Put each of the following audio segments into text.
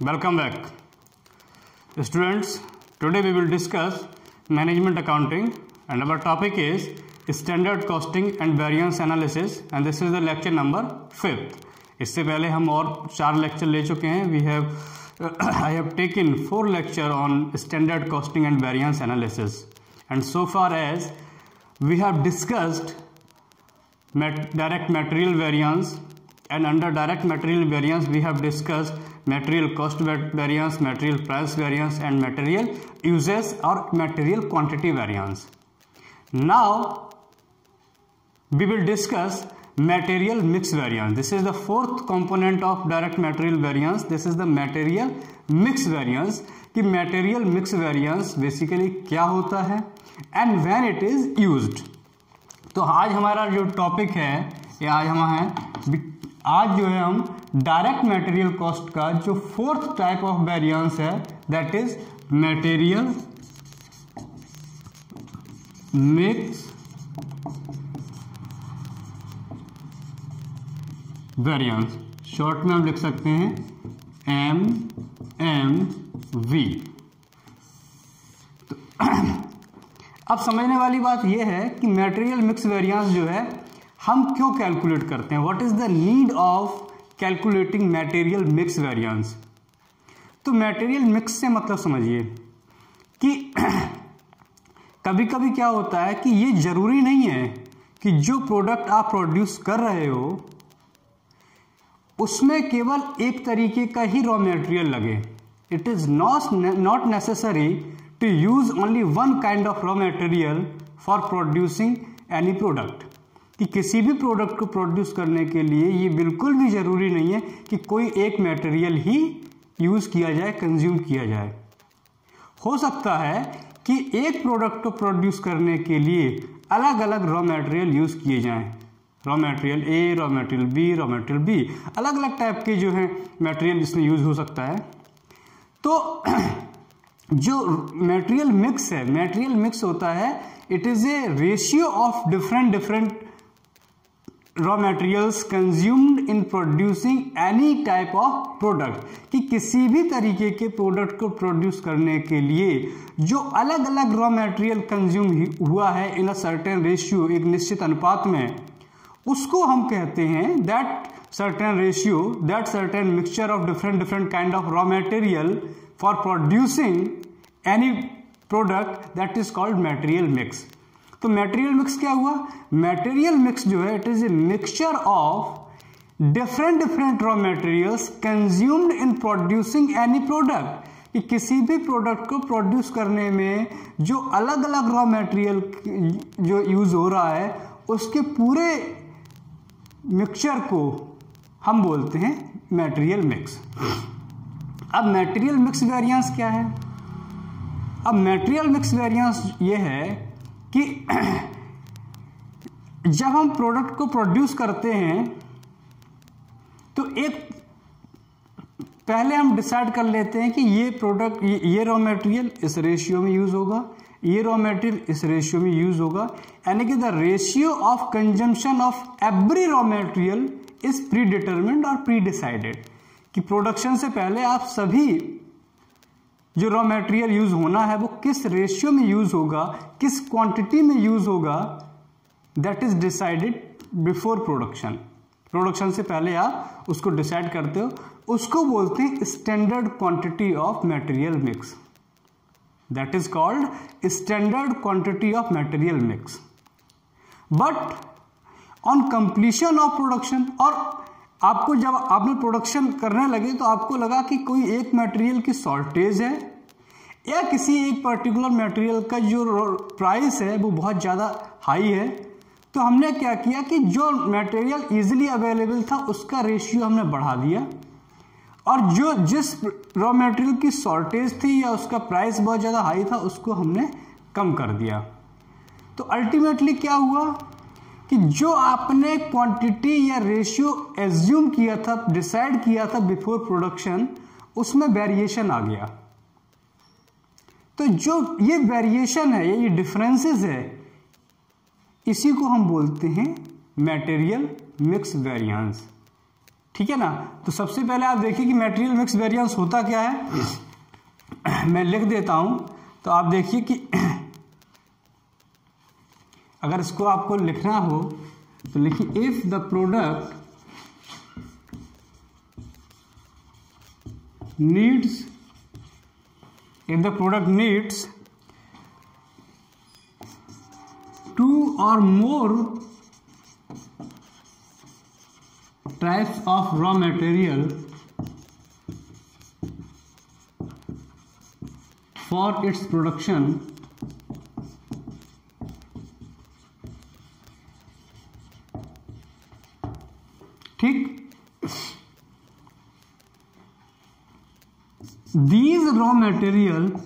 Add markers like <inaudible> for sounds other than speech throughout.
Welcome back. Students, today we will discuss management accounting and our topic is standard costing and variance analysis and this is the lecture number 5th. इससे पहले हम और चार lecture ले चुके हैं we have I have taken four lecture on standard costing and variance analysis and so far as we have discussed direct material variance and under direct material variance we have discussed material cost variance material price variance and material uses or material quantity variance now we will discuss material mix variance this is the fourth component of direct material variance this is the material mix variance कि material mix variance basically क्या होता है and when it is used तो आज हमारा जो topic है ये आज हम है आज जो है हम डायरेक्ट मटेरियल कॉस्ट का जो फोर्थ टाइप ऑफ़ वेरिएंस है that is material mix variance short में हम लिख सकते हैं एम एम वी तो <clears throat> अब समझने वाली बात यह है कि मटेरियल मिक्स वेरिएंस जो है हम क्यों कैलकुलेट करते हैं? What is the need of calculating material mix variance तो मटेरियल मिक्स से मतलब समझिए कि <clears throat> कभी कभी क्या होता है कि ये ज़रूरी नहीं है कि जो प्रोडक्ट आप प्रोड्यूस कर रहे हो, उसमें केवल एक तरीके का ही रॉ मटेरियल लगे। It is not not necessary to use only one kind of raw material for producing any product. कि किसी भी प्रोडक्ट को प्रोड्यूस करने के लिए ये बिल्कुल भी ज़रूरी नहीं है कि कोई एक मटेरियल ही यूज़ किया जाए कंज्यूम किया जाए। हो सकता है कि एक प्रोडक्ट को प्रोड्यूस करने के लिए अलग अलग रॉ मटेरियल यूज़ किए जाएँ। Raw material A raw material B raw material B अलग अलग टाइप के जो है मटेरियल इसमें यूज़ हो सकता है। तो <clears throat> जो मेटेरियल मिक्स है मेटेरियल मिक्स होता है it is a ratio of different different raw materials consumed in producing any type of product कि किसी भी तरीके के प्रोडक्ट को प्रोड्यूस करने के लिए जो अलग अलग रॉ मटेरियल कंज्यूम हुआ है इन अ सर्टेन रेशियो एक निश्चित अनुपात में, उसको हम कहते हैं that certain ratio that certain mixture of different different kind of raw material for producing any product that is called material mix तो material मिक्स क्या हुआ? Material मिक्स जो है it is a mixture of different different raw materials consumed in producing any product कि किसी भी product को produce करने में जो अलग अलग रॉ मटेरियल जो यूज़ हो रहा है, उसके पूरे मिक्सचर को हम बोलते हैं मटेरियल मिक्स अब मटेरियल मिक्स वेरिएंस क्या है? अब मटेरियल मिक्स वेरिएंस ये है कि <clears throat> जब हम प्रोडक्ट को प्रोड्यूस करते हैं तो एक पहले हम डिसाइड कर लेते हैं कि ये प्रोडक्ट ये रॉ मटेरियल इस रेशियो में यूज़ होगा, ये रॉ मटेरियल इस रेशियो में यूज़ होगा, यानी कि the ratio of consumption of every raw material is predetermined और प्री डिसाइडेड कि प्रोडक्शन से पहले आप सभी जो रॉ मटेरियल यूज़ होना है, वो किस रेशियो में यूज़ होगा, किस क्वांटिटी में यूज़ होगा that is decided before production production से पहले आप उसको डिसाइड करते हो, उसको बोलते हैं standard quantity of material mix that is called standard quantity of material mix but on completion of production और आपको जब आपने प्रोडक्शन करने लगे तो आपको लगा कि कोई एक मटेरियल की शॉर्टेज है, या किसी एक पर्टिकुलर मटेरियल का जो प्राइस है, वो बहुत ज़्यादा हाई है। तो हमने क्या किया कि जो मटेरियल इजीली अवेलेबल था, उसका रेशियो हमने बढ़ा दिया। और जो, जिस रॉ मटेरियल की शॉर्टेज थी, या उसका प्राइस बहुत ज़्यादा हाई था, उसको हमने कम कर दिया। तो अल्टीमेटली क्या हुआ? कि जो आपने क्वांटिटी या रेशियो एज्यूम किया था डिसाइड किया था बिफोर प्रोडक्शन उसमें वेरिएशन आ गया। तो जो ये वेरिएशन है, ये डिफरेंसेस है, इसी को हम बोलते हैं मटेरियल मिक्स वेरिएंस ठीक है ना? तो सबसे पहले आप देखिए कि मेटेरियल मिक्स वेरिएंस होता क्या है? मैं लिख देता हूँ। तो आप देखिए कि अगर इसको आपको लिखना हो तो लिखिए if the product needs if the product needs two or more types of raw material for its production these raw material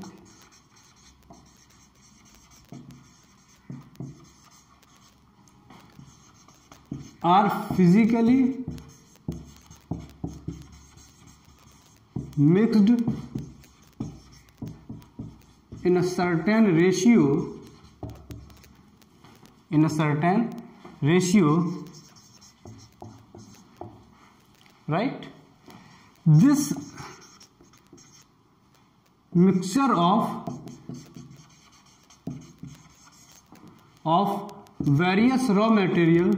are physically mixed in a certain ratio in a certain ratio right? This mixture of of various raw material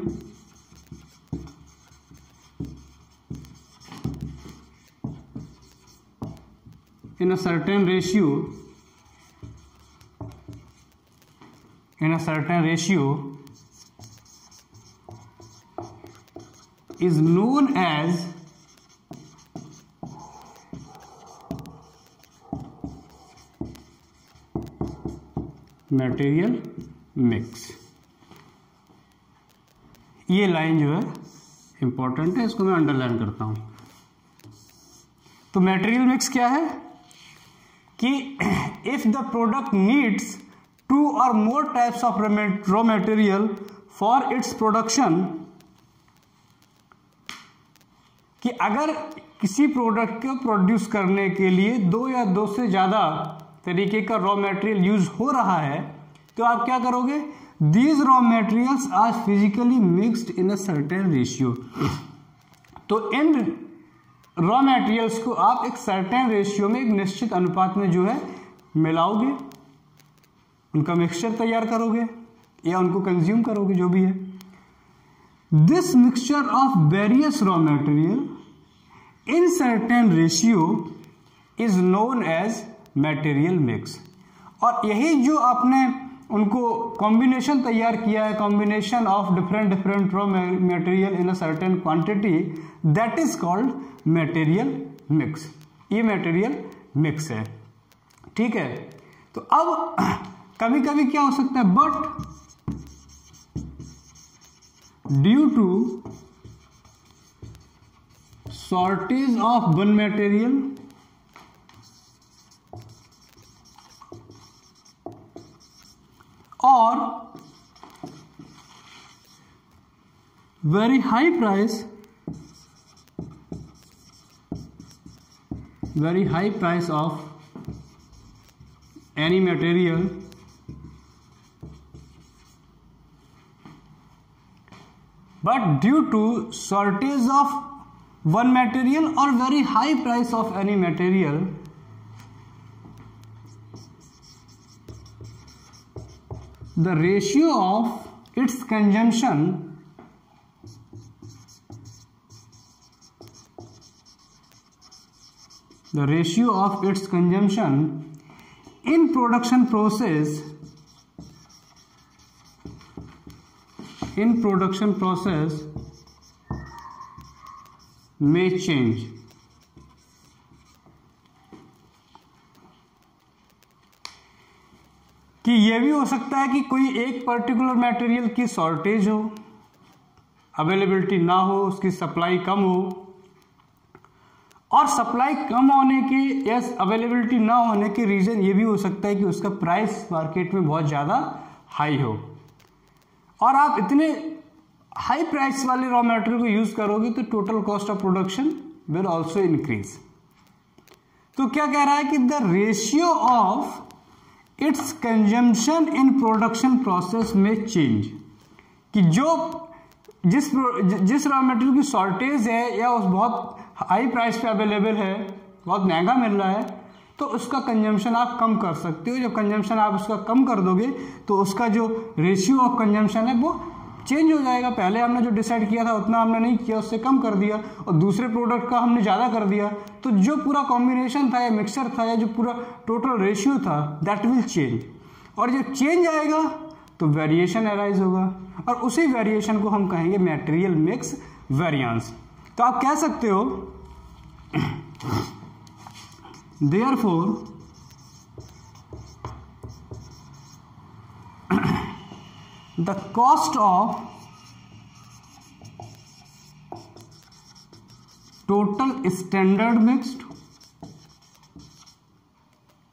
in a certain ratio in a certain ratio is known as material mix ये line जो है important है, इसको मैं underline करता हूँ। तो material mix क्या है? कि if the product needs two or more types of raw material for its production कि अगर किसी प्रोडक्ट को प्रोड्यूस करने के लिए दो या दो से ज़्यादा तरीके का रॉ मटेरियल यूज़ हो रहा है तो आप क्या करोगे? These raw materials are physically mixed in a certain ratio तो इन रॉ मटेरियल्स को आप एक सर्टेन रेशियो में एक निश्चित अनुपात में जो है, मिलाओगे, उनका मिक्सचर तैयार करोगे, या उनको कंज्यूम करोगे, जो भी है। This mixture of various raw material in certain ratio is known as material mix और यही जो आपने उनको कॉम्बिनेशन तैयार किया है combination of different different raw material in a certain quantity that is called material mix ये मटेरियल मिक्स है। ठीक है? तो अब <clears throat> कभी कभी क्या हो सकता है? But due to shortage of one material or very high price very high price of any material but due to shortage of one material or very high price of any material the ratio of its consumption the ratio of its consumption in production process in production process may change कि यह भी हो सकता है कि कोई एक particular material की शॉर्टेज हो अवेलेबिलिटी ना हो, उसकी सप्लाई कम हो। और सप्लाई कम होने की या अवेलेबिलिटी ना होने के रीज़न ये भी हो सकता है कि उसका प्राइस मार्केट में बहुत ज़्यादा हाई हो। और आप इतने हाई प्राइस वाले रॉ मटेरियल को यूज़ करोगे तो total cost of production will also increase तो क्या कह रहा है कि the ratio of its consumption in production process में चेंज। कि जो जिस जिस रॉ मटेरियल की शॉर्टेज है या उस बहुत हाई प्राइस पे अवेलेबल है, बहुत महँगा मिल रहा है तो उसका कंजम्पशन आप कम कर सकते हो। जब कंजम्पशन आप उसका कम कर दोगे तो उसका जो रेशियो ऑफ़ कंजम्पशन है वो चेंज हो जाएगा। पहले हमने जो डिसाइड किया था, उतना हमने नहीं किया, उससे कम कर दिया और दूसरे प्रोडक्ट का हमने ज़्यादा कर दिया। तो जो पूरा कॉम्बिनेशन था, या मिक्सर था, या जो पूरा टोटल रेशियो था दैट विल चेंज और जब चेंज आएगा तो वेरिएशन अराइज होगा। और उसी वेरिएशन को हम कहेंगे मेटेरियल मिक्स वेरियंस तो आप कह सकते हो therefore the cost of total standard mixed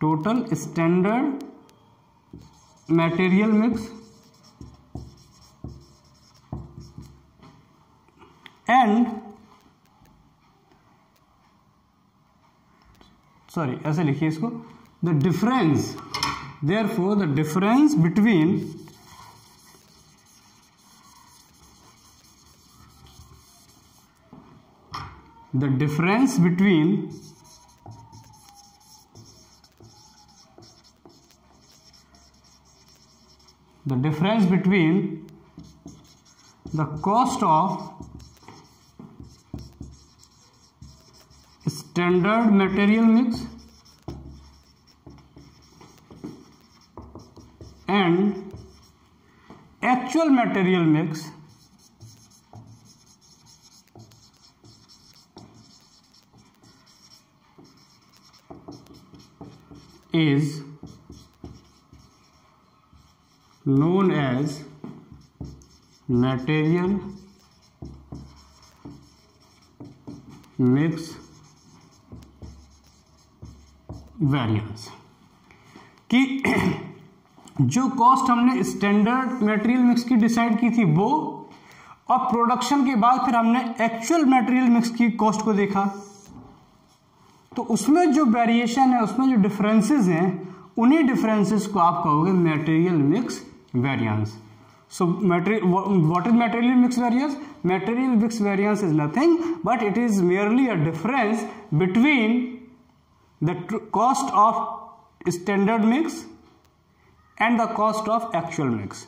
total standard material mix and sorry ऐसे लिखिए इसको the difference therefore the difference between the difference between the difference between the cost of standard material mix and actual material mix is known as <clears throat> material mix variance कि जो cost हमने standard material mix की decide की थी वो और production के बाद फिर हमने एक्चुअल मटेरियल मिक्स की कॉस्ट को देखा। तो उसमें जो वेरिएशन है, उसमें जो डिफरेंसेस हैं, उन्हीं डिफरेंसेस को आप कहोगे material mix variance so what is material mix variance material mix variance is nothing but it is merely a difference between the cost of standard mix and the cost of actual mix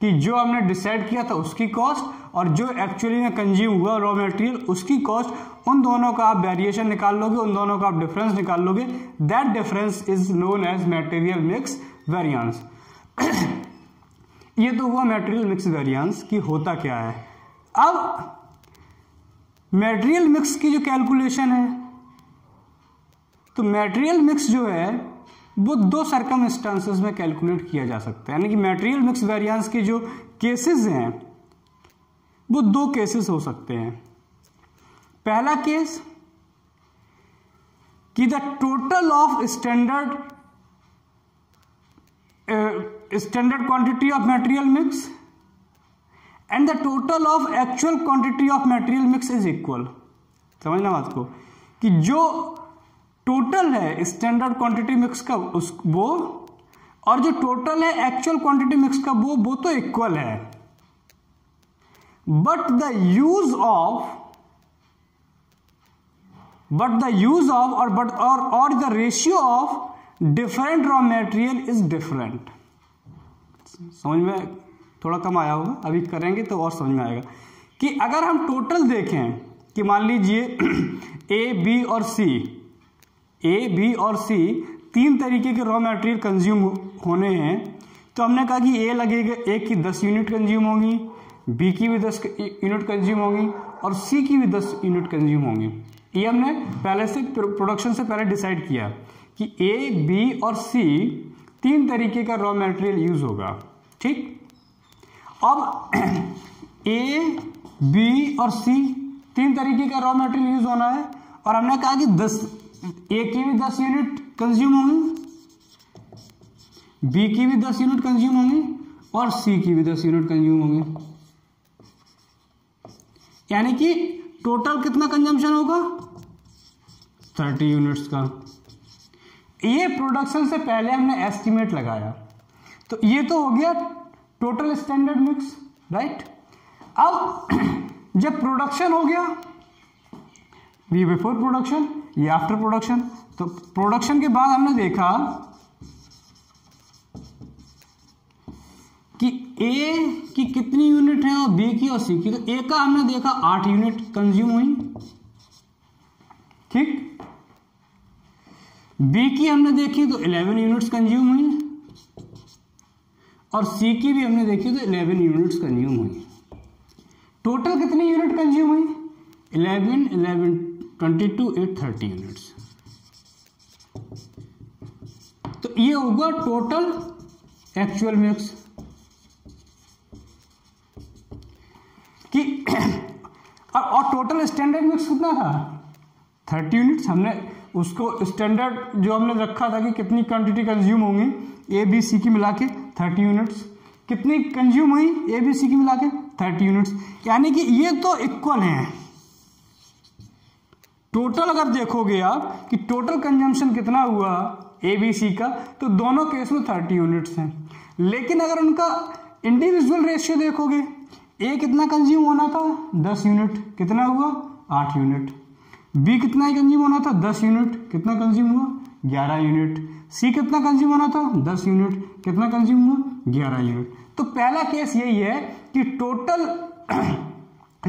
कि जो हमने decide किया था उसकी cost और जो actually में consume हुआ रॉ मटेरियल उसकी कॉस्ट उन दोनों का आप वेरिएशन निकाल लोगे, उन दोनों का आप डिफरेंस निकाल लोगे। That difference is known as material mix variance ये तो हुआ मटेरियल मिक्स वेरियंस कि होता क्या है। अब मटेरियल मिक्स की जो कैलकुलेशन है तो मटेरियल मिक्स जो है वो दो सरकम में कैलकुलेट किया जा सकता है। यानी कि मटेरियल मिक्स वेरिएंस के जो केसेस हैं, वो दो केसेस हो सकते हैं। पहला केस कि the total of standard standard quantity of material mix and the total of actual quantity of material mix is equal समझना बात को। कि जो टोटल है स्टैंडर्ड क्वांटिटी मिक्स का उस वो, और जो टोटल है एक्चुअल क्वांटिटी मिक्स का वो वो तो इक्वल है। But the use of but the use of और बट और और the ratio of different raw material is different समझ में थोड़ा कम आया होगा, अभी करेंगे तो और समझ में आएगा। कि अगर हम टोटल देखें, कि मान लीजिए <clears throat> ए बी और सी ए बी और सी तीन तरीके के रॉ मटेरियल कंज्यूम होने हैं। तो हमने कहा कि ए लगेगा ए की दस यूनिट कंज्यूम होगी बी की भी दस यूनिट कंज्यूम होंगी और सी की भी दस यूनिट कंज्यूम होंगी। ये हमने पहले से प्रोडक्शन से पहले डिसाइड किया कि ए बी और सी तीन तरीके का रॉ मटेरियल यूज़ होगा। ठीक? अब <clears throat> ए बी और सी तीन तरीके का रॉ मटेरियल यूज़ होना है और हमने कहा कि दस ए की भी दस यूनिट कंज्यूम होंगी। बी की भी दस यूनिट कंज्यूम होंगी और सी की भी दस यूनिट कंज्यूम होंगी। यानी कि टोटल कितना कंजम्पशन होगा? थर्टी यूनिट्स का। ये प्रोडक्शन से पहले हमने एस्टिमेट लगाया। तो ये तो हो गया टोटल स्टैंडर्ड मिक्स राइट अब <clears throat> जब प्रोडक्शन हो गया वी बिफोर प्रोडक्शन ये आफ्टर प्रोडक्शन तो प्रोडक्शन के बाद हमने देखा कि ए की कितनी यूनिट है और बी की और सी की। तो ए का हमने देखा आठ यूनिट कंज्यूम हुई। ठीक? बी की हमने देखी तो इलेवन यूनिट्स कंज्यूम हुई। और सी की भी हमने देखी तो इलेवन यूनिट्स कंज्यूम हुई। टोटल कितनी यूनिट कंज्यूम हुई? Eleven eleven twenty two eight thirty units तो ये होगा टोटल एक्चुअल मिक्स कि <coughs> और और टोटल स्टैंडर्ड मिक्स कितना था? थर्टी यूनिट्स हमने उसको स्टैंडर्ड जो हमने रखा था कि कितनी क्वांटिटी कंज्यूम होंगी ए बी सी की मिला के थर्टी यूनिट्स कितनी कंज्यूम हुई? ए बी सी की मिला के थर्टी यूनिट्स यानी कि ये तो इक्वल हैं। टोटल अगर देखोगे आप कि टोटल कंजम्पशन कितना हुआ ए बी सी का तो दोनों केस में थर्टी यूनिट्स हैं। लेकिन अगर उनका इंडिविजुअल रेशियो देखोगे ए कितना कंज्यूम होना था, दस यूनिट कितना हुआ? आठ यूनिट बी कितना कंज्यूम होना था, दस यूनिट कितना कंज्यूम हुआ? ग्यारह यूनिट सी कितना कंज्यूम होना था, दस यूनिट कितना कंज्यूम हुआ? ग्यारह यूनिट तो पहला केस यही है कि total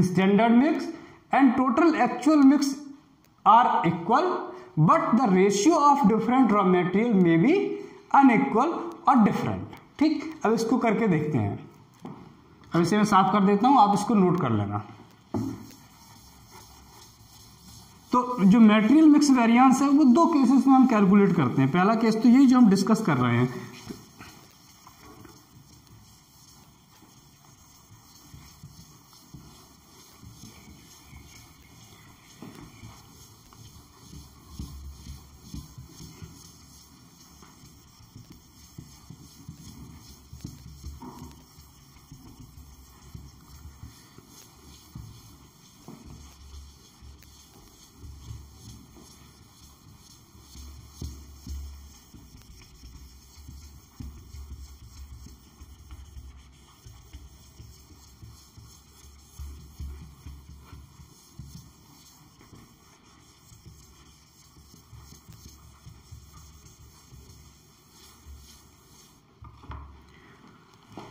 standard mix and total actual mix are equal but the ratio of different raw material में बी अनइक्वल और डिफरेंट ठीक? अब इसको करके देखते हैं। अब इसे मैं साफ़ कर देता हूँ, आप इसको नोट कर लेना। तो जो मेटेरियल मिक्स वेरिएंस है, वो दो केसेस में हम कैलकुलेट करते हैं। पहला केस तो यही जो हम डिस्कस कर रहे हैं।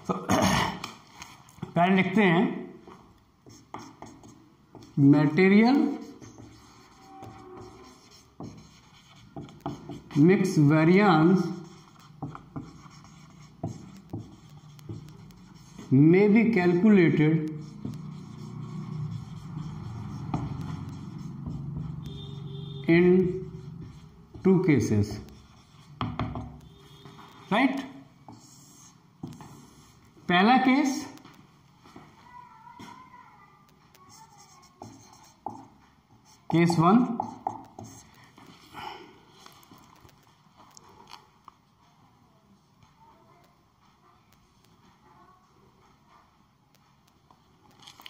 तो <clears throat> पहले लिखते हैं। Material mix variance may be calculated in two cases right पहला case case one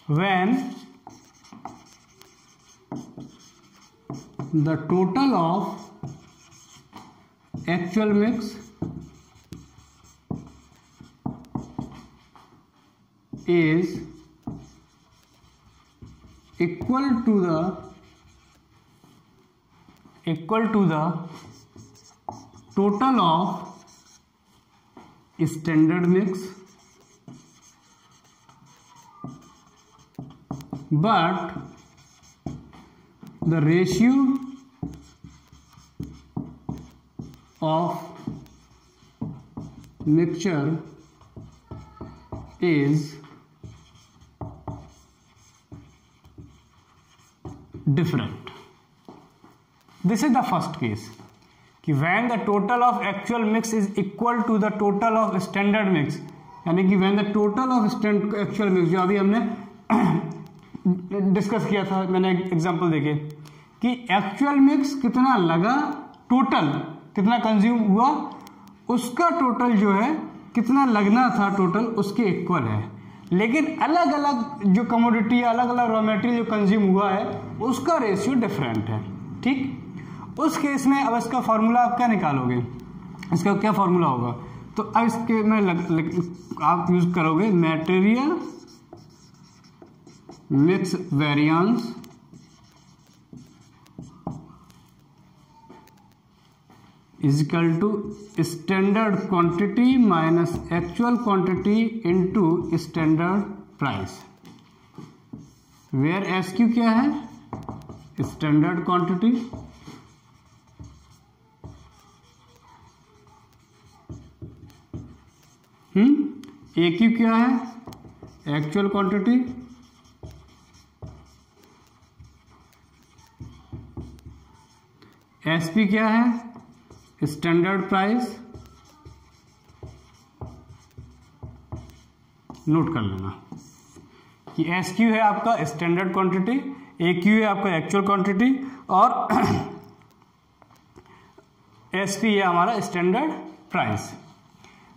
when the total of actual mix is equal to the equal to the total of standard mix but the ratio of mixture is different this is the first case कि when the total of actual mix is equal to the total of standard mix यानी कि when the total of actual mix जो अभी हमने discuss किया था मैंने example देखे कि एक्चुअल मिक्स कितना लगा टोटल कितना कंज्यूम हुआ उसका टोटल जो है कितना लगना था टोटल उसके इक्वल है लेकिन अलग अलग जो कमोडिटी अलग अलग रॉ मेटेरियल जो कंज्यूम हुआ है उसका रेशियो डिफरेंट है ठीक? उस केस में अब इसका फॉर्मूला आप क्या निकालोगे? इसका क्या फॉर्मूला होगा? तो अब इसके में लग, लग, आप यूज़ करोगे material mix variance is equal to standard quantity minus actual quantity into standard price where S Q क्या है? Standard quantity hmm? ए क्यू क्या है? एक्चुअल क्वांटिटी एस पी क्या है? स्टैंडर्ड प्राइस नोट कर लेना कि एस क्यू है आपका स्टैंडर्ड क्वांटिटी ए क्यू है आपका एक्चुअल क्वांटिटी और <clears throat> एस पी है हमारा स्टैंडर्ड प्राइस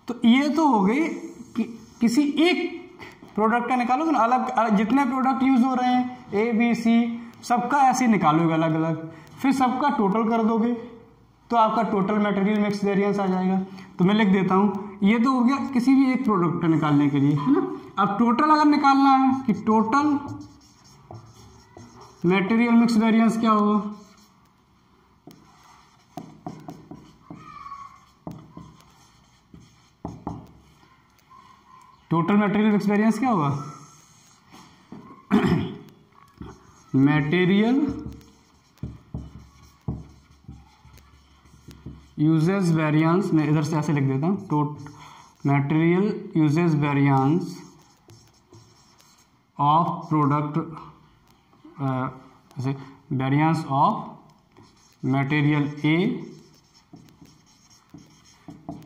तो ये तो हो गई कि किसी एक प्रोडक्ट का निकालोगे ना अलग, अलग जितने प्रोडक्ट यूज़ हो रहे हैं ए बी सी सबका ऐसे निकालोगे अलग अलग फिर सबका टोटल कर दोगे। तो आपका टोटल मटेरियल मिक्स वेरिएंस आ जाएगा। तो मैं लिख देता हूँ, ये तो हो गया किसी भी एक प्रोडक्ट निकालने के लिए, है ना? अब टोटल अगर निकालना है कि टोटल मटेरियल मिक्स वेरिएंस क्या होगा? टोटल मटेरियल एक्सपीरियंस क्या होगा? <coughs> मटेरियल यूजेस वेरियंस मैं इधर से ऐसे लिख देता हूँ total material uses variance of product जैसे variance of material A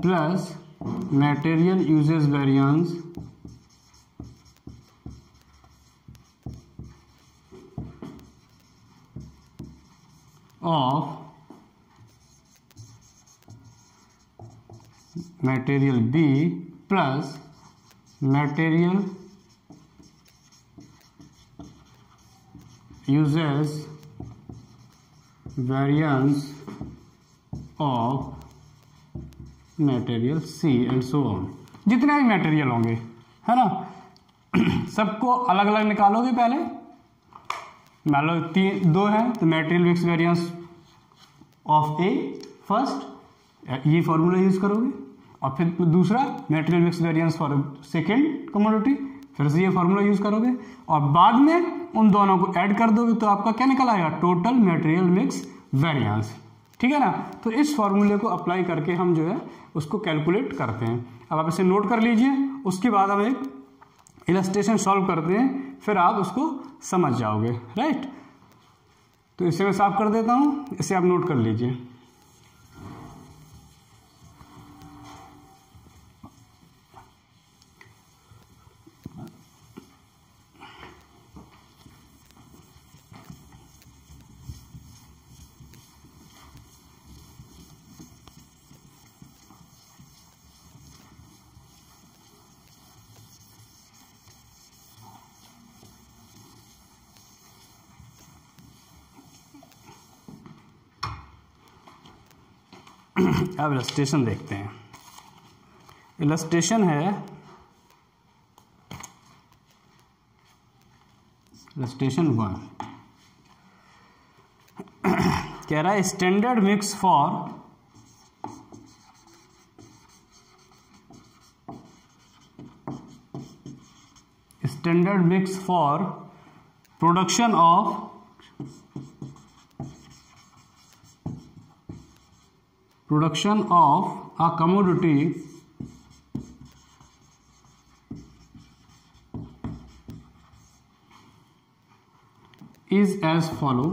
plus material uses variance of material B plus material uses variance of material C and so on जितने भी मटेरियल होंगे, है ना? <clears throat> सबको अलग अलग निकालोगे पहले? मान लो तीन, दो हैं तो material mix variance of A first ये फॉर्मूला यूज़ करोगे? और फिर दूसरा material mix variance for second commodity फिर से ये फॉर्मूला यूज़ करोगे और बाद में उन दोनों को ऐड कर दोगे तो आपका क्या निकल आएगा? टोटल मेटेरियल मिक्स वेरिएंस ठीक है ना? तो इस फॉर्मूले को अप्लाई करके हम जो है, उसको कैलकुलेट करते हैं। अब आप इसे नोट कर लीजिए, उसके बाद हम एक इलस्ट्रेशन सॉल्व करते हैं, फिर आप उसको समझ जाओगे राइट तो इसे मैं साफ़ कर देता हूँ, इसे आप नोट कर लीजिए। <clears throat> अब इलस्ट्रेशन देखते हैं। इलस्ट्रेशन है। इलस्ट्रेशन वन <clears throat> कह रहा है standard mix for standard mix for production of production of a commodity is as follow.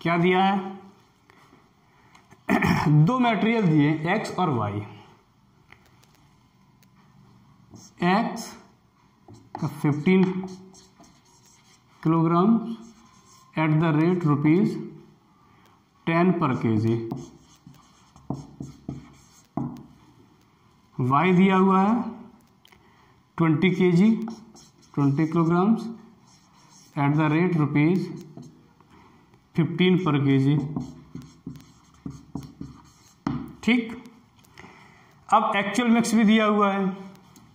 क्या दिया है? <coughs> दो मटेरियल दिए एक्स और वाई एक्स का fifteen kilogram at the rate rupees ten per K G Y दिया हुआ है twenty K G twenty kilograms at the rate rupees fifteen per K G ठीक? अब एक्चुअल मिक्स भी दिया हुआ है।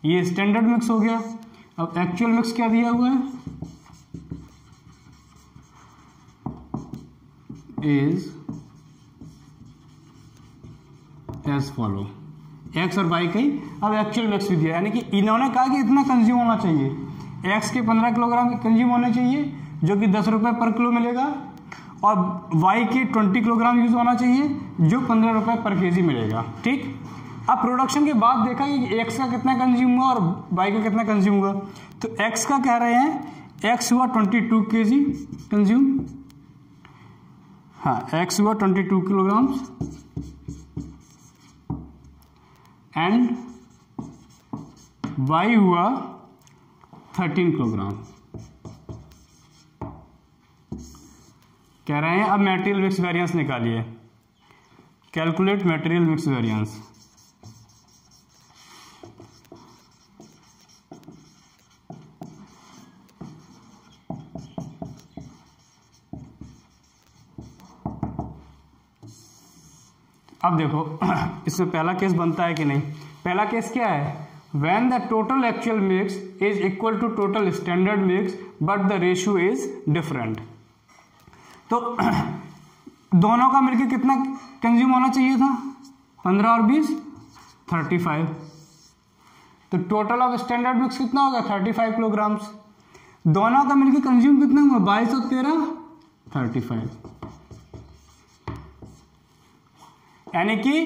ये स्टैंडर्ड मिक्स हो गया। अब एक्चुअल मिक्स क्या दिया हुआ है? इज़ एज फॉलो एक्स और वाई का ही अब एक्चुअल मिक्स भी दिया यानी कि इन्होंने कहा कि इतना कंज्यूम होना चाहिए। एक्स के पंद्रह किलोग्राम कंज्यूम होने चाहिए, जो कि दस रुपये पर किलो मिलेगा। और वाई के ट्वेंटी किलोग्राम यूज़ होना चाहिए, जो पंद्रह रुपये पर के मिलेगा। ठीक? अब प्रोडक्शन के बाद देखा कि एक्स का कितना कंज्यूम हुआ और वाई का कितना कंज्यूम हुआ। तो एक्स का कह रहे हैं एक्स हुआ twenty two K G consume हाँ एक्स हुआ twenty two kilograms and Y हुआ थर्टीन किलोग्राम कह रहे हैं, अब मेटेरियल मिक्स वेरियंस निकालिए। कैलकुलेट मेटेरियल मिक्स वेरिएंस अब देखो, <clears throat> इसमें पहला केस बनता है कि नहीं? पहला केस क्या है? When the total actual mix is equal to total standard mix, but the ratio is different. तो <clears throat> दोनों का मिलकर कितना कंज्यूम होना चाहिए था? पंद्रह और बीस? थर्टी फाइव तो टोटल ऑफ़ स्टैंडर्ड मिक्स कितना होगा? थर्टी फाइव किलोग्राम्स दोनों का मिलकर कंज्यूम कितना हुआ? बाईस और तेरह? थर्टी फाइव यानी कि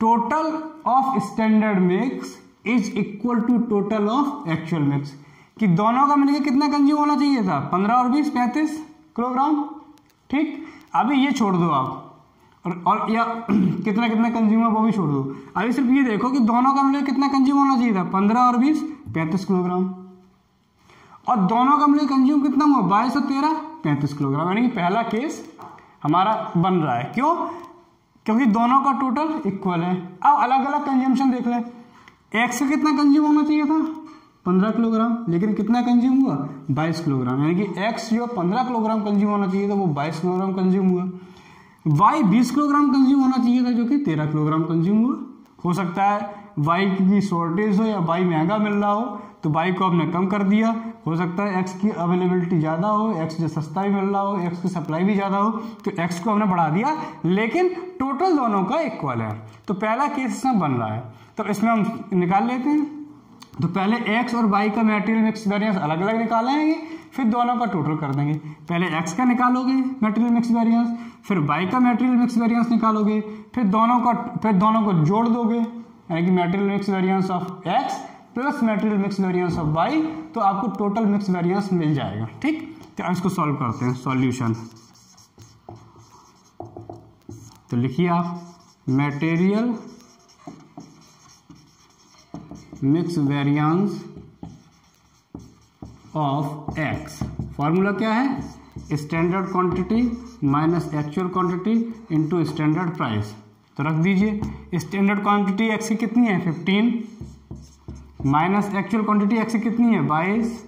total of standard mix is equal to total of actual mix कि दोनों का मिलकर कितना कंज्यूम होना चाहिए था? पंद्रह और बीस पैंतीस किलोग्राम? ठीक? अभी ये छोड़ दो आप। और, और या <clears throat> कितना कितना कंज्यूम है वो भी छोड़ दो। अभी सिर्फ़ ये देखो कि दोनों का मिलकर कितना कंज्यूम होना चाहिए था? पंद्रह और बीस पैंतीस किलोग्राम। और दोनों का मिलकर कंज्यूम कितना हुआ? बाईस और तेरह पैंतीस किलोग्राम। यानी कि पहला केस हमारा बन रहा है। क्यों? क्योंकि दोनों का टोटल इक्वल है। अब अलग अलग कंज्यूमशन देख लें। एक्स का कितना कंज्यूम होना चाहिए था? पंद्रह किलोग्राम। लेकिन कितना कंज्यूम हुआ? बाईस किलोग्राम। यानी कि एक्स जो पंद्रह किलोग्राम कंज्यूम होना चाहिए था, वो बाईस किलोग्राम कंज्यूम हुआ। वाई बीस किलोग्राम कंज्यूम होना चाहिए था, जो कि तेरह किलोग्राम कंज्यूम हुआ। हो सकता है वाई की शॉर्टेज हो या वाई महँगा मिल रहा हो तो वाई को आपने कम कर दिया। हो सकता है एक्स की अवेलेबिलिटी ज़्यादा हो एक्स जो सस्ता भी मिल रहा हो एक्स की सप्लाई भी ज़्यादा हो तो एक्स को हमने बढ़ा दिया, लेकिन टोटल दोनों का इक्वल है। तो पहला केस इसमें बन रहा है। तो इसमें हम निकाल लेते हैं। तो पहले एक्स और वाई का मेटेरियल मिक्स वेरियंस अलग अलग निकालेंगे, फिर दोनों का टोटल कर देंगे। पहले एक्स का निकालोगे मेटेरियल मिक्स वेरियंस फिर वाई का मेटेरियल मिक्स वेरियंस निकालोगे, फिर दोनों का, फिर दोनों को जोड़ दोगे। यानी कि material mix variance of X plus material mix variance of Y तो आपको टोटल मिक्स वेरियंस मिल जाएगा, ठीक? तो इसको सॉल्व करते हैं सॉल्यूशन तो लिखिए आप material mix variance of X formula क्या है? Standard quantity minus actual quantity into standard price तो रख दीजिए। स्टैंडर्ड क्वांटिटी एक्स की कितनी है? Fifteen minus actual quantity X की कितनी है? बाईस।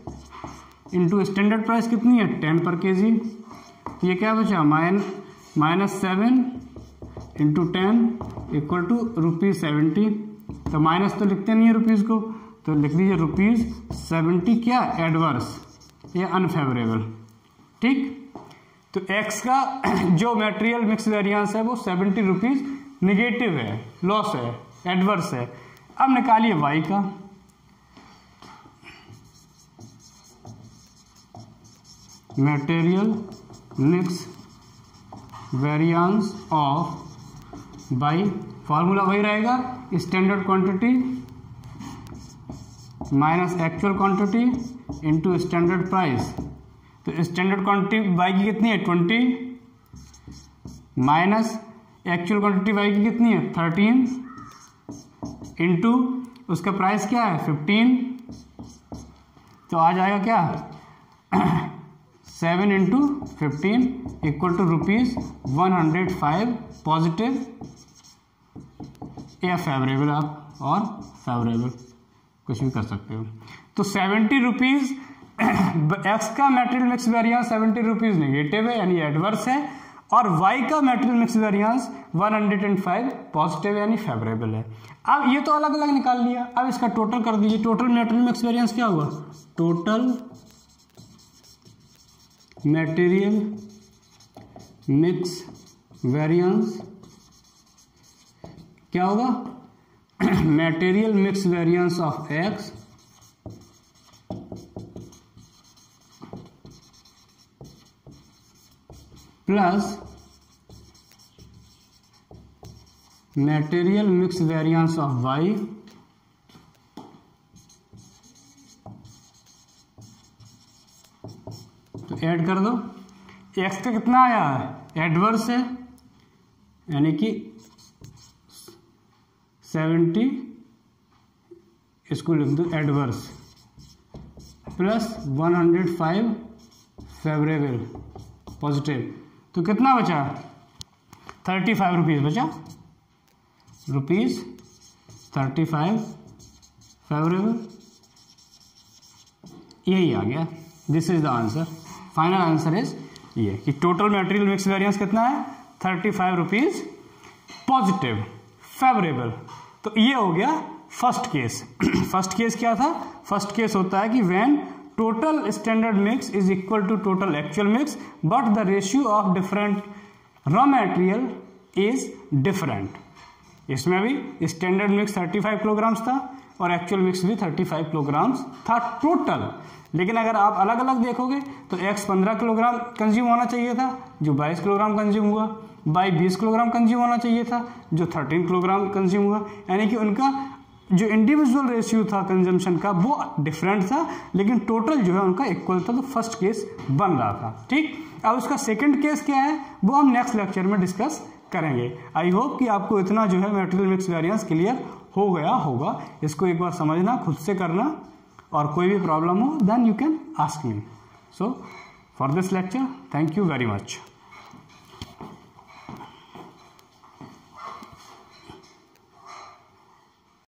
इंटू स्टैंडर्ड प्राइस कितनी है? टेन पर के जी ये क्या बचा? Mine minus seven into ten equal to rupees seventy तो माइनस तो लिखते नहीं है रुपीज़ को। तो लिख दीजिए रुपीज़ सेवेंटी क्या एडवर्स या अनफेवरेबल ठीक? तो एक्स का <clears throat> जो मेटेरियल मिक्स वेरियंस है वो सेवेंटी रुपीज़ निगेटिव है लॉस है एडवर्स है। अब निकालिए वाई का। Material mix variance of Y formula वही रहेगा standard quantity minus actual quantity into standard price तो स्टैंडर्ड क्वांटिटी बाई की कितनी है? Twenty minus actual quantity Y की कितनी है? थर्टीन इंटू उसका प्राइस क्या है? फिफ्टीन तो आ जाएगा क्या? Seven into fifteen equal to rupees one hundred five positive या फेवरेबल आप और फेवरेबल कुछ भी कर सकते हो। तो सेवेंटी रुपीज़ एक्स का material mix variance seventy rupees negative है, यानी एडवर्स है। और y का मेटेरियल मिक्स वेरिएंस 105 पॉजिटिव यानी फेवरेबल है। अब ये तो अलग अलग निकाल लिया। अब इसका टोटल कर दीजिए। टोटल मेटेरियल मिक्स वेरियंस क्या हुआ? टोटल मेटेरियल मिक्स वेरियंस क्या होगा? Material mix variance of X plus material mix variance of Y तो ऐड कर दो। एक्स का कितना आया है? एडवर्स है, यानी कि सेवेंटी इसको लिख दो adverse plus one hundred five favourable positive तो कितना बचा? थर्टी फाइव रुपीज़ बचा। Rupees thirty five. फेवरेबल यही आ गया। This is the answer final answer is ये, कि टोटल मटेरियल मिक्स वेरिएंस कितना है? Thirty five rupees positive favourable तो ये हो गया फ़र्स्ट केस फ़र्स्ट केस क्या था? फ़र्स्ट केस होता है कि when total standard mix is equal to total actual mix but the ratio of different raw material is different इसमें भी स्टैंडर्ड मिक्स 35 किलोग्राम्स था और एक्चुअल मिक्स भी 35 किलोग्राम्स था टोटल लेकिन अगर आप अलग अलग देखोगे तो एक्स 15 किलोग्राम कंज्यूम होना चाहिए था, जो 22 किलोग्राम कंज्यूम हुआ, बाई 20 किलोग्राम कंज्यूम होना चाहिए था, जो 13 किलोग्राम कंज्यूम हुआ, यानी कि उनका जो इंडिविजुअल रेशियो था कंजम्पशन का, वो डिफरेंट था, लेकिन टोटल जो है उनका इक्वल था तो फ़र्स्ट केस बन रहा था, ठीक? अब उसका सेकंड केस क्या है, वो हम नेक्स्ट लेक्चर में डिस्कस करेंगे। आई होप कि आपको इतना जो है मेटेरियल मिक्स वेरियंस क्लियर हो गया होगा। इसको एक बार समझना, खुद से करना, और कोई भी प्रॉब्लम हो then you can ask me so for this lecture thank you very much